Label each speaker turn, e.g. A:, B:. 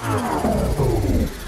A: Oh.